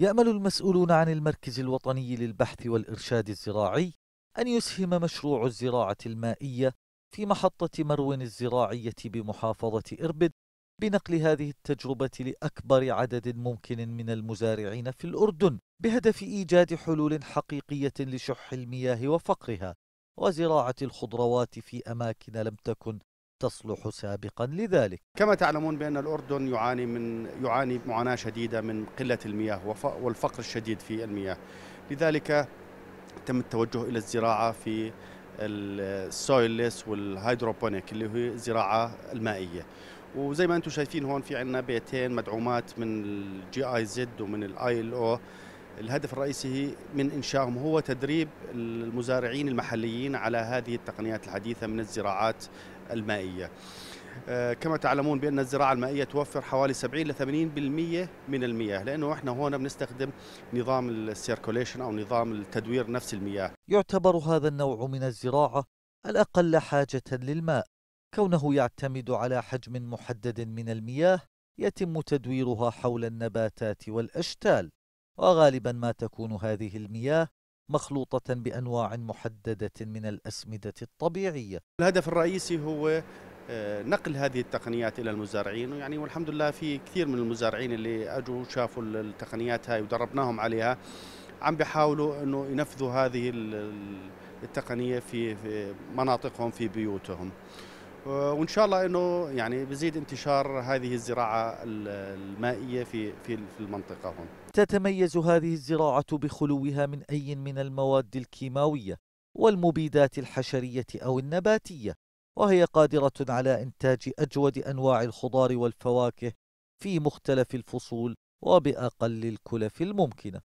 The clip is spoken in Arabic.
يأمل المسؤولون عن المركز الوطني للبحث والإرشاد الزراعي أن يسهم مشروع الزراعة المائية في محطة مروين الزراعية بمحافظة إربد بنقل هذه التجربة لأكبر عدد ممكن من المزارعين في الأردن بهدف إيجاد حلول حقيقية لشح المياه وفقرها وزراعة الخضروات في أماكن لم تكن تصلح سابقا لذلك. كما تعلمون بأن الأردن يعاني من يعاني معاناة شديدة من قلة المياه والفقر الشديد في المياه. لذلك تم التوجه إلى الزراعة في ال soilless وال hydroponic اللي هي الزراعة المائية. وزي ما أنتم شايفين هون في عندنا بيتين مدعومات من ال GIZ ومن ال ILO الهدف الرئيسي من إنشائهم هو تدريب المزارعين المحليين على هذه التقنيات الحديثة من الزراعات المائية. آه، كما تعلمون بأن الزراعة المائية توفر حوالي 70 ل 80% من المياه لأنه إحنا هون بنستخدم نظام السيركوليشن أو نظام التدوير نفس المياه. يعتبر هذا النوع من الزراعة الأقل حاجة للماء كونه يعتمد على حجم محدد من المياه يتم تدويرها حول النباتات والأشتال وغالبا ما تكون هذه المياه مخلوطة بأنواع محددة من الأسمدة الطبيعية. الهدف الرئيسي هو آه، نقل هذه التقنيات إلى المزارعين يعني والحمد لله في كثير من المزارعين اللي أجوا شافوا التقنيات هاي ودربناهم عليها عم بيحاولوا إنه ينفذوا هذه التقنية في مناطقهم في بيوتهم. وإن شاء الله إنه يعني بزيد انتشار هذه الزراعة المائية في في المنطقة هون. تتميز هذه الزراعة بخلوها من أي من المواد الكيماوية والمبيدات الحشرية أو النباتية وهي قادرة على إنتاج أجود أنواع الخضار والفواكه في مختلف الفصول وبأقل الكلف الممكنة.